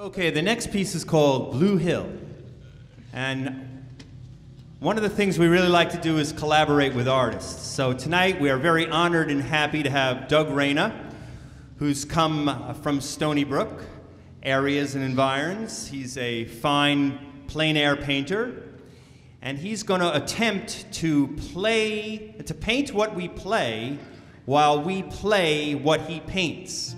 Okay, the next piece is called Blue Hill. And one of the things we really like to do is collaborate with artists. So tonight we are very honored and happy to have Doug Reina, who's come uh, from Stony Brook areas and environs. He's a fine plein air painter, and he's going to attempt to play, to paint what we play while we play what he paints.